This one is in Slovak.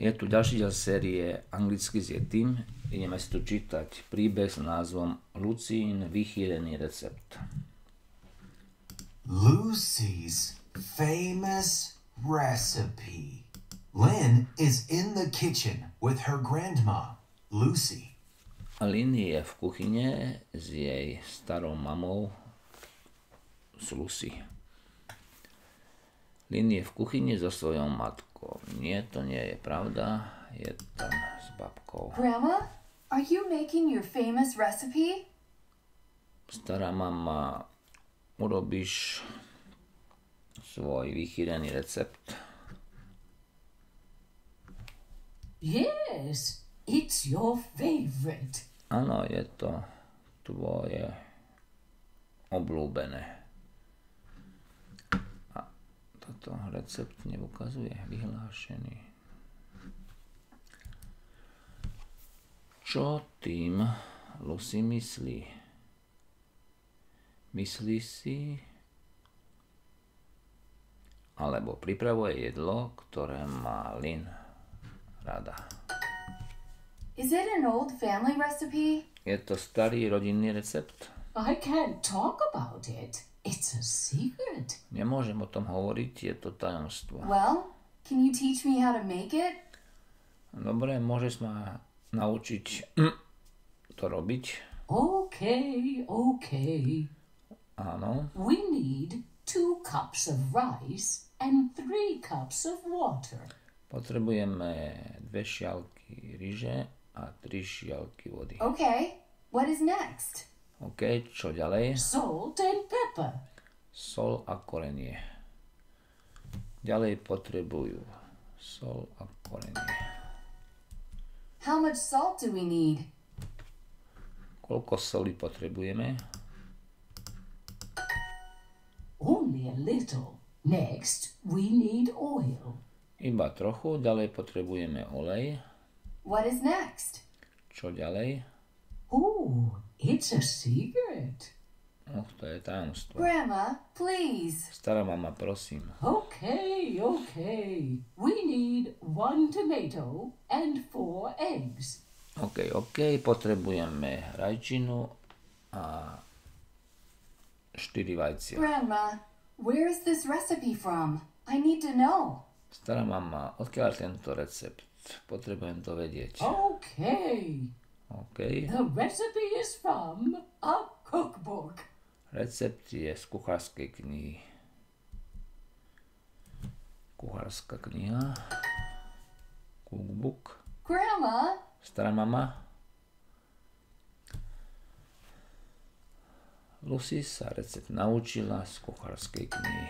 Je tu ďalší diel série Anglicky s Yetim. Ideme si tu čítať príbeh s názvom Lucín vychýrený recept. Lucy's famous recipe. Lynn is in the kitchen with her grandma, Lucy. Lynn je v kuchyne s jej starou mamou s Lucy. Lynn je v kuchyni so svojou matkou. Nie, to nie je pravda. Je tam s babkou. Grandma, are you making your famous recipe? Stará mama, urobíš svoj vychýrený recept. Yes, it's your favorite. Áno, je to tvoje obľúbené. A toto recept neukazuje vyhlášený. Čo tým Lucy myslí? Myslí si, alebo pripravuje jedlo, ktoré má Lynn rada. Is it an old family recipe? Je to starý rodinný recept? I can't talk about it. It's a secret. Nemôžem o tom hovoriť, je to tajomstvo. Well, can you teach me how to make it? Dobre, môžeš ma naučiť to robiť? Okay, okay. Áno. We need two cups of rice and three cups of water. Potrebujeme dve šialky ryže a tri šialky vody. Okay, what is next? OK, čo ďalej? Salt and pepper. Sol a korenie. Ďalej potrebujú sol a korenie. How much salt do we need? Koľko soli potrebujeme? Only a little. Next, we need oil. Iba trochu, ďalej potrebujeme olej. What is next? Čo ďalej? Oh, it's a secret. Och, to je tajomstvo. Grandma, please. Stará mama, prosím. Okay, okay. We need one tomato and four eggs. OK, OK, potrebujeme rajčinu a 4 vajcia. Grandma, where is this recipe from? I need to know. Stará mama, odkiaľ tento recept? Potrebujem to vedieť. Okay. OK. The recipe is from a cookbook. Recept je z kuchárskej knihy. Kuchárska kniha. Cookbook. Grandma, Stará mama. Lucy sa recept naučila z kuchárskej knihy.